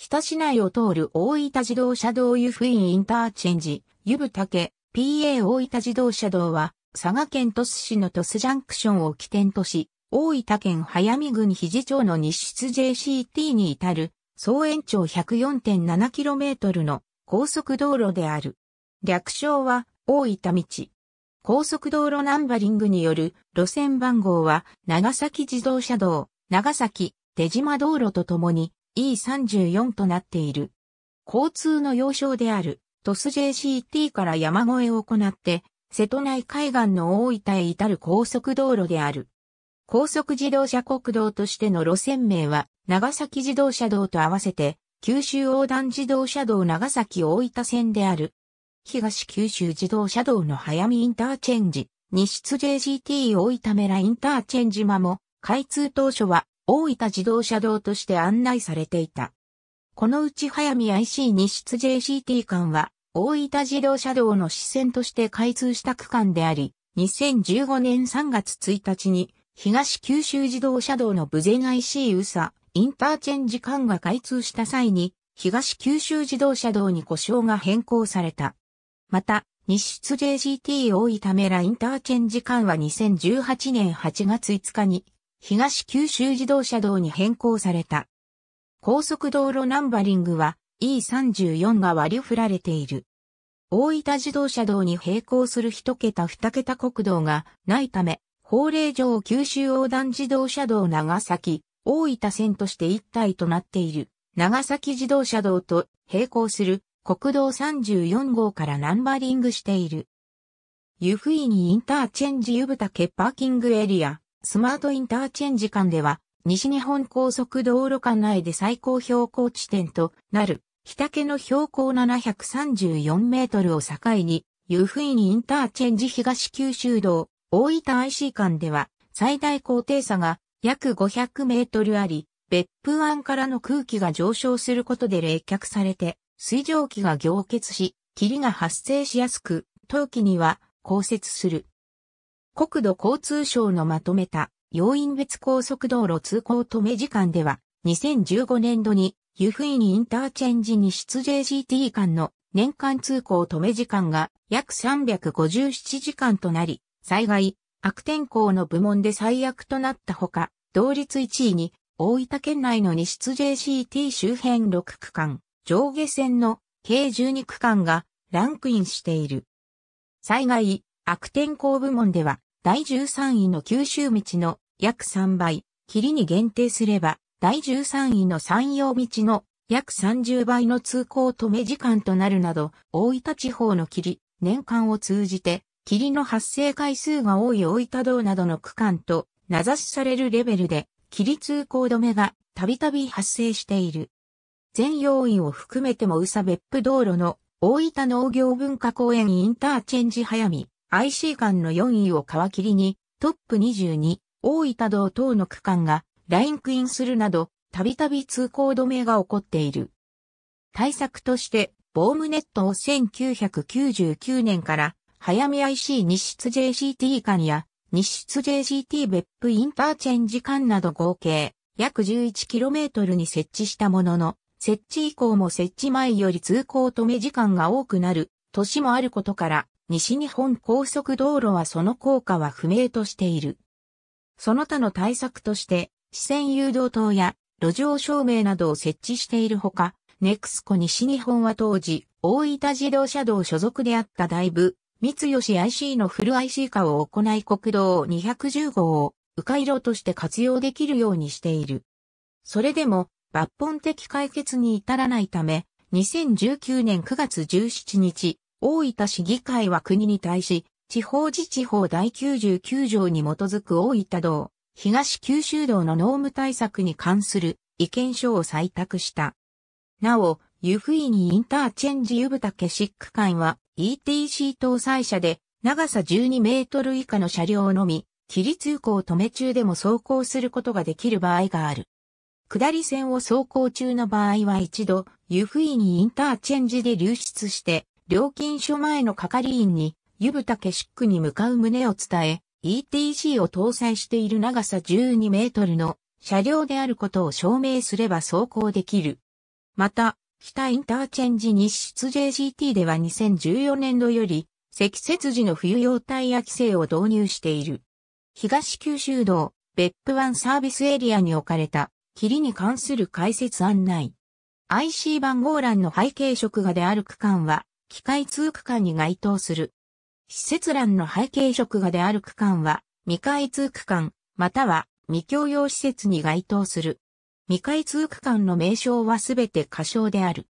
日田市内を通る大分自動車道湯布院インターチェンジ、湯布竹、PA 大分自動車道は、佐賀県鳥栖市の鳥栖ジャンクションを起点とし、大分県早見郡肘町の日出 JCT に至る、総延長 104.7km の高速道路である。略称は、大分道。高速道路ナンバリングによる路線番号は、長崎自動車道、長崎、出島道路とともに E34 となっている。交通の要衝である、トス JCT から山越えを行って、瀬戸内海岸の大分へ至る高速道路である。高速自動車国道としての路線名は、長崎自動車道と合わせて、九州横断自動車道長崎大分線である。東九州自動車道の早見インターチェンジ、日出 JCT 大分メラインターチェンジ間も、開通当初は大分自動車道として案内されていた。このうち早見 IC 日出 JCT 間は、大分自動車道の支線として開通した区間であり、2015年3月1日に、東九州自動車道の武前 IC 宇佐インターチェンジ間が開通した際に、東九州自動車道に故障が変更された。また、日出 JCT 大分メラインターチェンジ間は2018年8月5日に東九州自動車道に変更された。高速道路ナンバリングは E34 が割り振られている。大分自動車道に並行する一桁二桁国道がないため、法令上九州横断自動車道長崎、大分線として一体となっている長崎自動車道と並行する国道34号からナンバリングしている。湯布院インターチェンジ由布岳パーキングエリア、スマートインターチェンジ間では、西日本高速道路管内で最高標高地点となる、日竹の標高734メートルを境に、湯布院インターチェンジ東九州道、大分 IC 間では、最大高低差が約500メートルあり、別府湾からの空気が上昇することで冷却されて、水蒸気が凝結し、霧が発生しやすく、冬季には降雪する。国土交通省のまとめた要因別高速道路通行止め時間では、2015年度に湯布院インターチェンジに出 JGT 間の年間通行止め時間が約357時間となり、災害、悪天候の部門で最悪となったほか、同率1位に大分県内の西津 JCT 周辺6区間、上下線の計12区間がランクインしている。災害、悪天候部門では第13位の九州道の約3倍、霧に限定すれば、第13位の山陽道の約30倍の通行止め時間となるなど、大分地方の霧、年間を通じて、霧の発生回数が多い大分道などの区間と名指しされるレベルで、霧通行止めがたびたび発生している。全要因を含めても宇佐別府道路の大分農業文化公園インターチェンジ早見、IC 間の4位を皮切りに、トップ22、大分道等の区間がラインクインするなど、たびたび通行止めが起こっている。対策として、ボームネットを1999年から、早見 IC 日出 JCT 間や、日出 JCT 別府インターチェンジ間など合計約 11km に設置したものの、設置以降も設置前より通行止め時間が多くなる年もあることから、西日本高速道路はその効果は不明としている。その他の対策として、視線誘導灯や路上照明などを設置しているほか、ネクスコ西日本は当時、大分自動車道所属であった大部、三吉 IC のフル IC 化を行い国道210号を迂回路として活用できるようにしている。それでも抜本的解決に至らないため、2019年9月17日、大分市議会は国に対し、地方自治法第99条に基づく大分道、東九州道の濃務対策に関する意見書を採択した。なお、湯布院インターチェンジ湯ケシック間は ETC 搭載車で長さ12メートル以下の車両のみ、切り通行止め中でも走行することができる場合がある。下り線を走行中の場合は一度、湯布院インターチェンジで流出して料金所前の係員に、湯ケシックに向かう旨を伝え、ETC を搭載している長さ12メートルの車両であることを証明すれば走行できる。また、北インターチェンジ日出 JCT では2014年度より積雪時の冬用タイヤ規制を導入している。東九州道、別府湾サービスエリアに置かれた霧に関する解説案内。IC 番号欄の背景色画である区間は機械通区間に該当する。施設欄の背景色画である区間は未開通区間、または未共用施設に該当する。未開通区間の名称はすべて仮称である。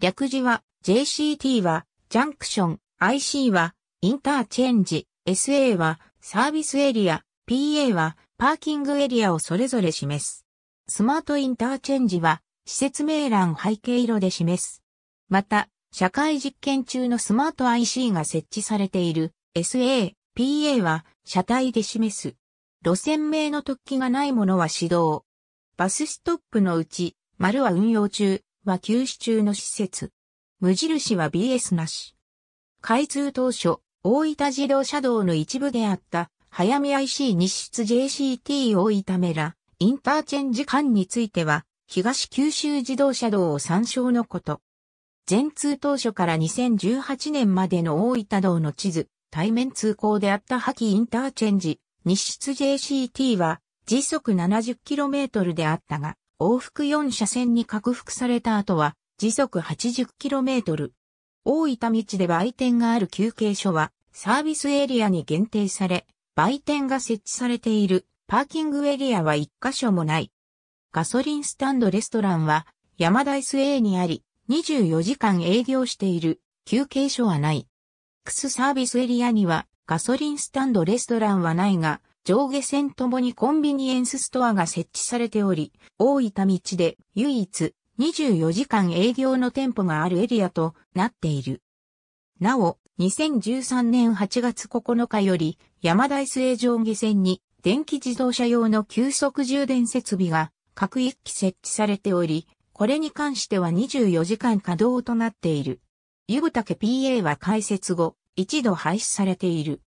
略字は JCT はジャンクション、IC はインターチェンジ、SA はサービスエリア、PA はパーキングエリアをそれぞれ示す。スマートインターチェンジは施設名欄背景色で示す。また、社会実験中のスマート IC が設置されている SA、PA は車体で示す。路線名の突起がないものは指導。バスストップのうち、丸は運用中、は休止中の施設。無印は BS なし。開通当初、大分自動車道の一部であった、早見 IC 日出 JCT 大分メラ、インターチェンジ間については、東九州自動車道を参照のこと。全通当初から2018年までの大分道の地図、対面通行であった破棄インターチェンジ、日出 JCT は時速 70km であったが、往復4車線に拡幅された後は時速 80km。大分道で売店がある休憩所はサービスエリアに限定され、売店が設置されているパーキングエリアは1箇所もない。ガソリンスタンドレストランは山田 SA にあり、24時間営業している休憩所はない。クスサービスエリアにはガソリンスタンドレストランはないが、上下線ともにコンビニエンスストアが設置されており、大分道で唯一24時間営業の店舗があるエリアとなっている。なお、2013年8月9日より山田 SA 上下線に電気自動車用の急速充電設備が各一機設置されており、これに関しては24時間稼働となっている。湯畑 PA は開設後、一度廃止されている。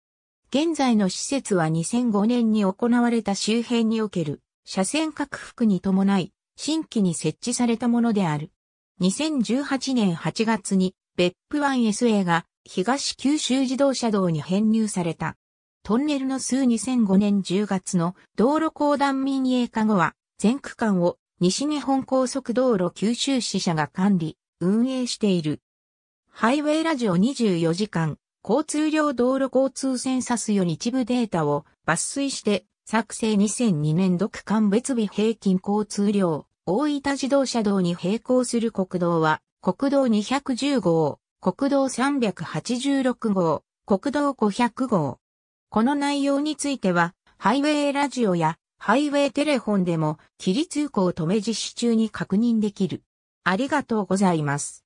現在の施設は2005年に行われた周辺における車線拡幅に伴い新規に設置されたものである。2018年8月に別府湾 SA が東九州自動車道に編入された。トンネルの数2005年10月の道路公団民営化後は全区間を西日本高速道路九州支社が管理、運営している。ハイウェイラジオ24時間交通量道路交通センサスよ日部データを抜粋して作成2002年度区間別日平均交通量大分自動車道に並行する国道は国道210号、国道386号、国道500号。この内容についてはハイウェイラジオやハイウェイテレフォンでも、切り通行止め実施中に確認できる。ありがとうございます。